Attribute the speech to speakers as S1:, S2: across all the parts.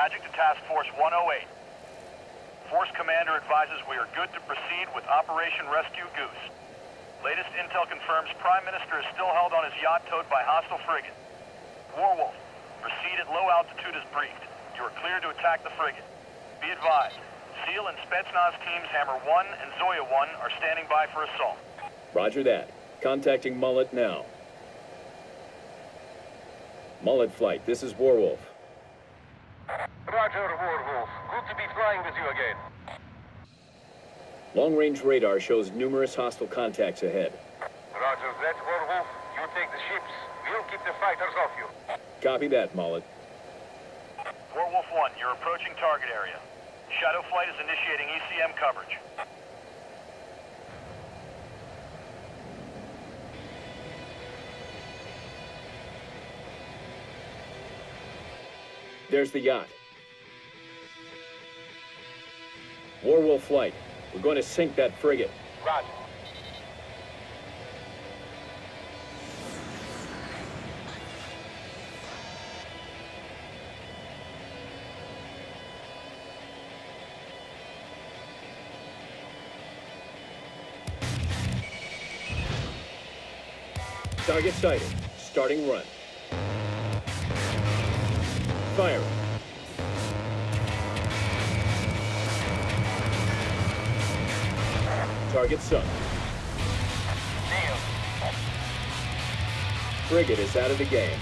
S1: Magic to Task Force 108. Force Commander advises we are good to proceed with Operation Rescue Goose. Latest intel confirms Prime Minister is still held on his yacht towed by hostile frigate. Warwolf, proceed at low altitude as briefed. You are clear to attack the frigate. Be advised, SEAL and Spetsnaz teams Hammer 1 and Zoya 1 are standing by for assault.
S2: Roger that. Contacting Mullet now. Mullet Flight, this is Warwolf.
S3: Roger, Warwolf. Good to be flying with you again.
S2: Long-range radar shows numerous hostile contacts ahead.
S3: Roger that, Warwolf. You take the ships. We'll keep the fighters off you.
S2: Copy that, Mullet.
S1: Warwolf 1, you're approaching target area. Shadow Flight is initiating ECM coverage.
S2: There's the yacht. Warwolf Flight, we're going to sink that frigate.
S3: Roger.
S2: Target sighted. Starting run. Firing. Target sunk.
S3: Deal.
S2: Frigate is out of the game.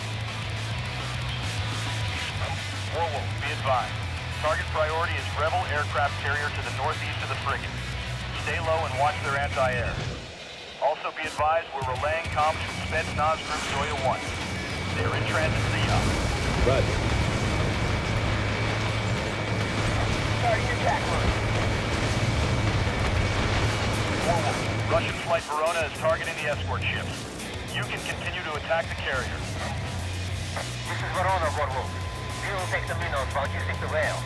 S1: Warwolf, be advised. Target priority is Rebel aircraft carrier to the northeast of the frigate. Stay low and watch their anti-air. Also be advised we're relaying comms from Spetsnaz Group Zoya 1. They are in transit to the yacht.
S2: Roger.
S3: Starting attack run.
S1: Warwolf, Russian Flight Verona is targeting the escort ships. You can continue to attack the carrier.
S3: This is Verona, Warwolf. We'll take the minnows while you take the rail.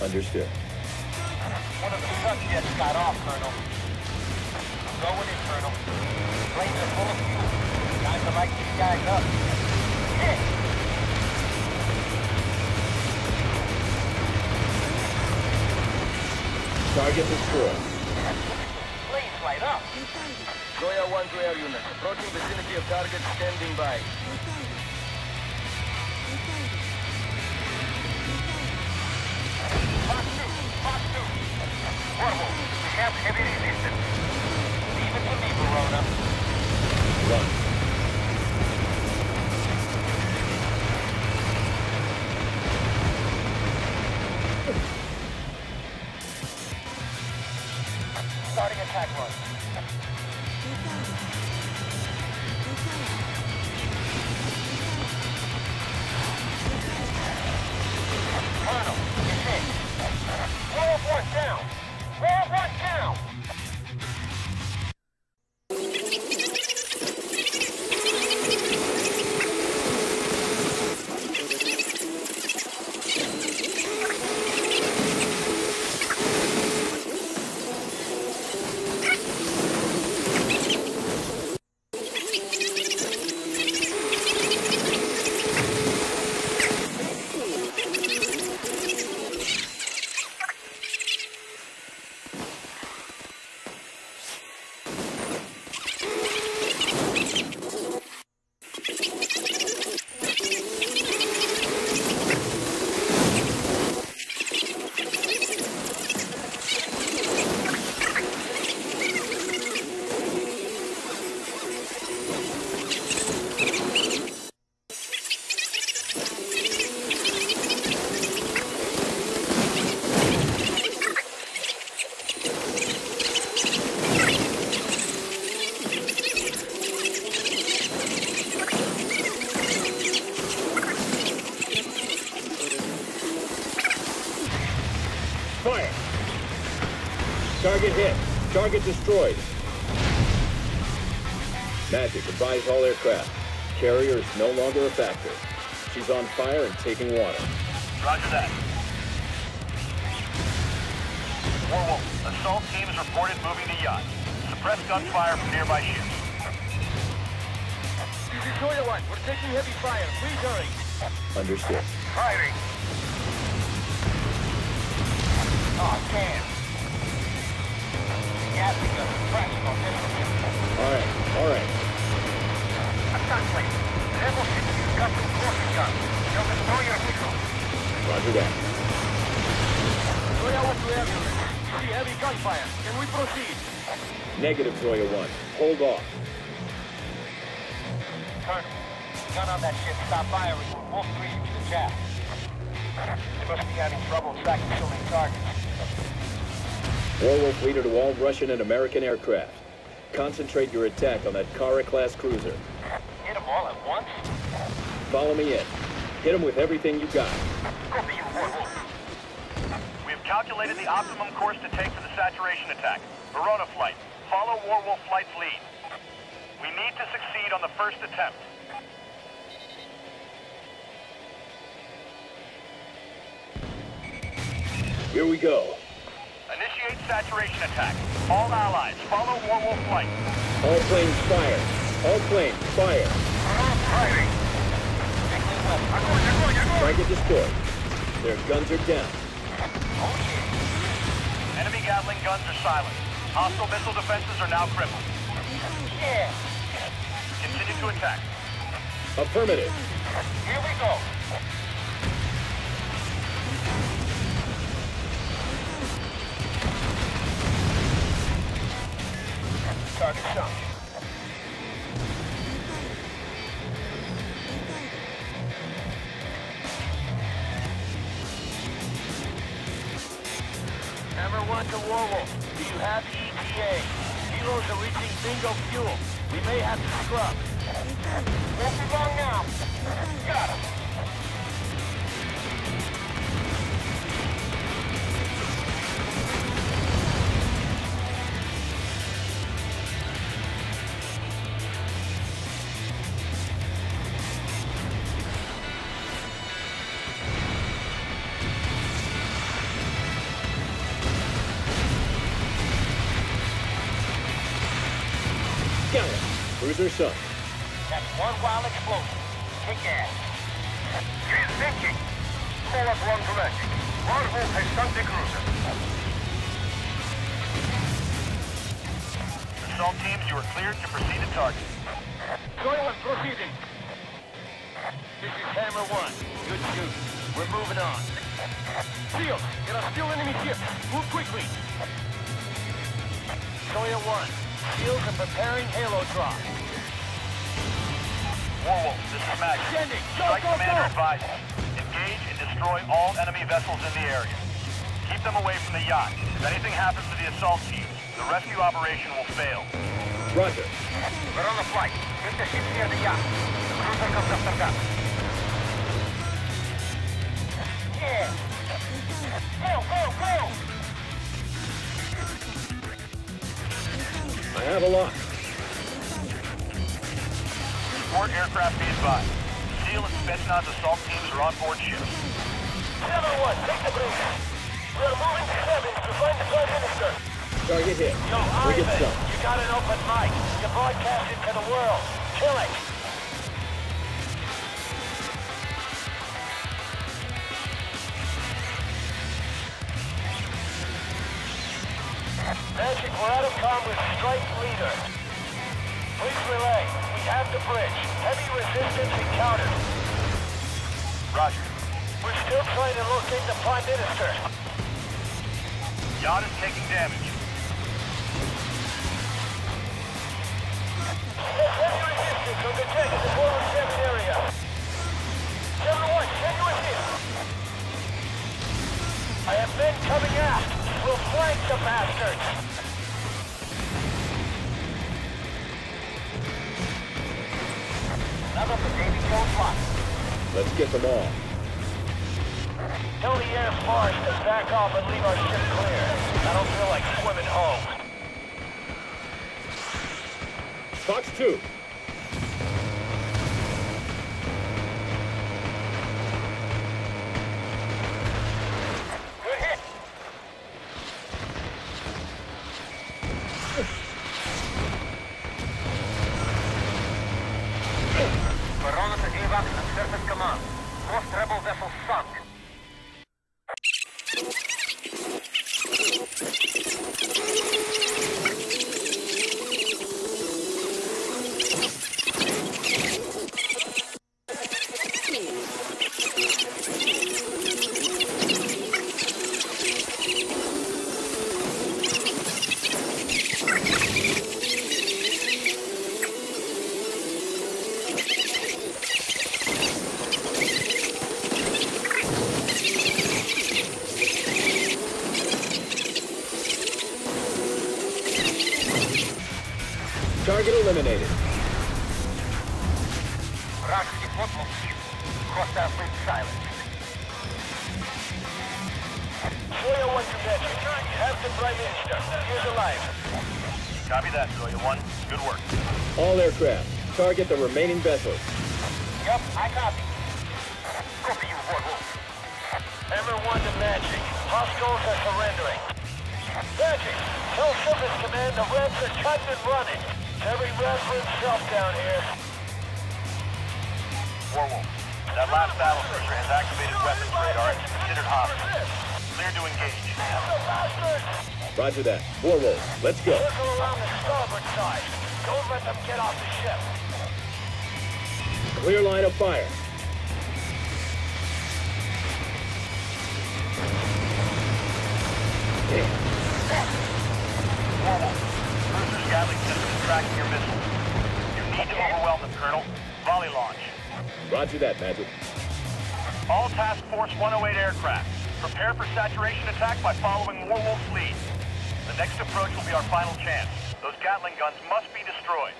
S2: Understood.
S3: One of the subjects got off, Colonel. Go with it, Colonel. Planes are full of fuel. Time to light these guys up. Hit!
S2: Target destroyed.
S3: Planes light up.
S4: Zoya 1 to air unit. Approaching vicinity of target, standing by.
S3: Mark 2, Mark 2. Warwolf, we have heavy resistance. Leave it to me, Verona.
S2: Run. Target hit. Target destroyed. Magic, advise all aircraft. Carrier is no longer a factor. She's on fire and taking water.
S1: Roger that. Warwolf, assault teams reported moving the yacht. Suppress gunfire from nearby ships.
S4: This is Zoya 1. We're taking heavy fire. Please hurry.
S2: Understood.
S3: Firing. Oh, damn. Gassing us fresh on this
S2: All right, all right.
S3: Attack. Level 6 is custom caution gun. They'll destroy your vehicle.
S2: Roger that.
S4: Zoya 1 to air. See heavy gunfire. Can we proceed?
S2: Negative, Zoya 1. Hold off.
S3: Colonel, gun on that ship stopped firing Wolf 3 used the jab. They must be having trouble tracking so many targets.
S2: Warwolf leader to all Russian and American aircraft. Concentrate your attack on that Kara-class cruiser.
S3: Hit them all at once?
S2: Follow me in. Hit them with everything you got.
S3: Copy you, Warwolf.
S1: We have calculated the optimum course to take for the saturation attack. Verona flight. Follow Warwolf flight's lead. We need to succeed on the first attempt.
S2: Here we go.
S1: Initiate saturation attack. All allies, follow Warwolf flight.
S2: All planes fire. All planes fire.
S3: Firing. Left.
S2: Target destroyed. Their guns are down.
S3: Oh, yeah.
S1: Enemy Gatling guns are silent. Hostile missile defenses are now crippled.
S3: Yeah.
S1: Continue to attack.
S2: Affirmative.
S3: Here we go. Target sunk.
S2: Cruiser sunk.
S3: That's one wild explosion. Kick ass. She's sinking. Call up one domestic. Warwolf has sunk the cruiser.
S1: Assault teams, you are cleared to proceed to target.
S4: Zoya 1 proceeding. This is Hammer 1. Good shoot. We're moving on. Seal, there are still enemy ships. Move quickly. Zoya 1. Seals are preparing Halo drop.
S1: Warwolf, this is Max.
S4: Sending. Go,
S1: Commander
S4: go.
S1: advises. Engage and destroy all enemy vessels in the area. Keep them away from the yacht. If anything happens to the assault teams, the rescue operation will fail.
S2: Roger.
S3: We're on the flight. Get the ship near the yacht. The cruiser comes after gun. Yeah. Go, go, go!
S2: I have a lock.
S1: Support aircraft be advised. SEAL and Spetsnaz assault teams are on board ships.
S3: Seven one, take the bridge. We're moving to seven to find the Prime Minister.
S2: Target hit.
S3: Yo,
S2: Frigate
S3: Ivan,
S2: sunk.
S3: you got an open mic. You broadcast it to the world. Kill it. Magic, we're out of com with Strike Leader. Please relay. We have the bridge. Heavy resistance encountered.
S1: Roger.
S3: We're still trying to locate the Prime Minister.
S1: Yacht is taking damage.
S3: There's heavy resistance on the deck of the forward seven area. Seven one, send you. I have men coming aft. We'll flank the bastards. Of the Navy Jones locked.
S2: Let's get them all.
S3: Tell the Air Force to back off and leave our ship clear. I don't feel like swimming home.
S2: Fox 2. Target eliminated.
S3: Вражеский флот молчит. Хвоста быть silent.
S4: Warrior 1 to Patrick. Have the Prime Minister. He is alive.
S1: Copy that, Warrior 1. Good work.
S2: All aircraft, target the remaining vessels.
S3: Yep, I copy. Copy you, Warwolf.
S4: Hammer 1 to Magic. Hostiles are surrendering. Magic, tell Surface Command the Reds are cutting and running. Every rat for himself down here.
S1: Warwolf, that last battle cruiser has activated weapons radar and is considered hostile. Clear to engage.
S2: Roger that. Warwolf, let's go.
S4: Circle around the starboard side. Don't let them get off the ship.
S2: Clear line of fire.
S1: Warwolf, cruiser's Gatling system tracking your missile. You need to overwhelm them, Colonel. Volley launch.
S2: Roger that, Magic.
S1: All Task Force 108 aircraft, prepare for saturation attack by following Warwolf's lead. The next approach will be our final chance. Those Gatling guns must be destroyed.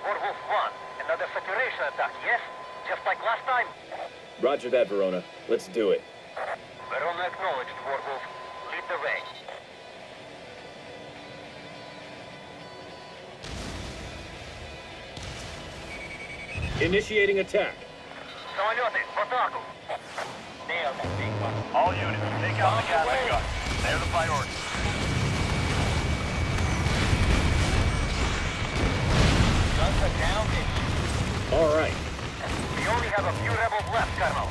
S3: Warwolf 1, another saturation attack, yes? Just like last time?
S2: Roger that, Verona. Let's do it.
S3: Verona acknowledged, Warwolf. Lead the way.
S2: Initiating attack.
S1: All units, take out the Gatling gun. They're the priority.
S3: Guns are down in.
S2: All right.
S3: We only have a few rebels left, Colonel.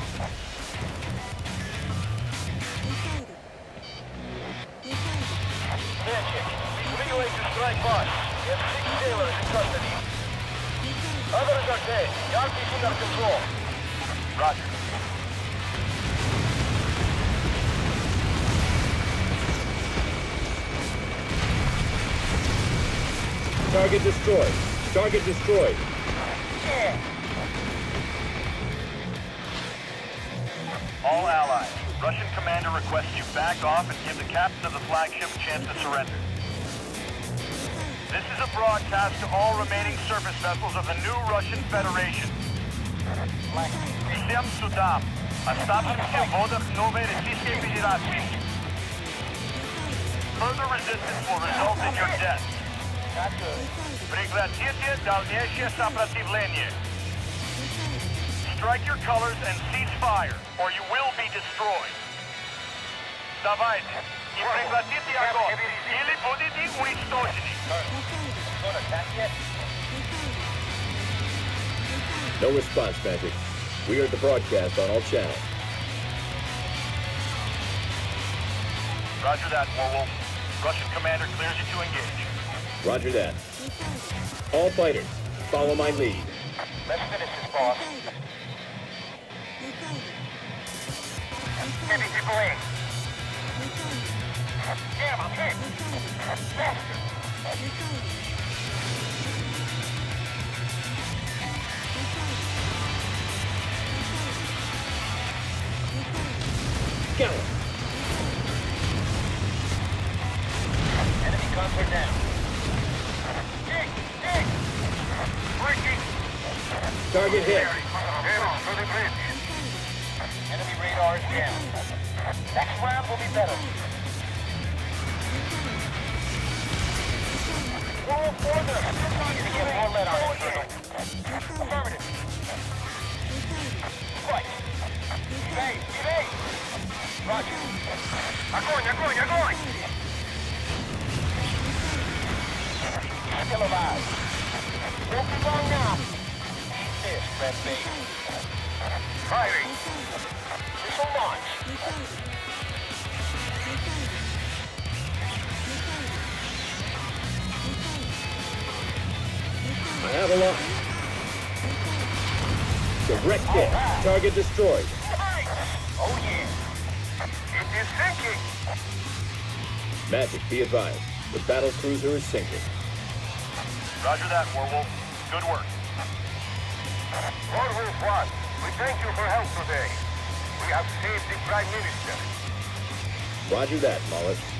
S4: Stand check. Reconfiguration strike boss. We have six sailors in custody. Others are dead. Yankees under control.
S1: Roger.
S2: Target destroyed. Target destroyed.
S3: Yeah!
S1: All allies, Russian commander requests you back off and give the captain of the flagship a chance to surrender. This is a broadcast to all remaining surface vessels of the new Russian Federation. Всем судам, оставшимся в водах Новой Российской Федерации. Further resistance will result in your death.
S3: Not good.
S1: Прекратите дальнейшее сопротивление. Strike your colors and cease fire, or you will be destroyed. Давайте и прекратите огонь, или будете уничтожены.
S3: Don't attack yet?
S2: No response, Magic. We are the broadcast on all channels.
S1: Roger that, Warwolf. Russian commander clears you to engage.
S2: Roger that. All fighters, follow my lead.
S3: Let's finish this, boss. Heavy people in. Damn,
S2: Direct hit. Target destroyed.
S3: Oh yeah. It is sinking.
S2: Magic, be advised. The battle cruiser is sinking.
S1: Roger that, Warwolf. Good work.
S3: Warwolf 1, we thank you for help today. We have saved the Prime Minister.
S2: Roger that, Mullet.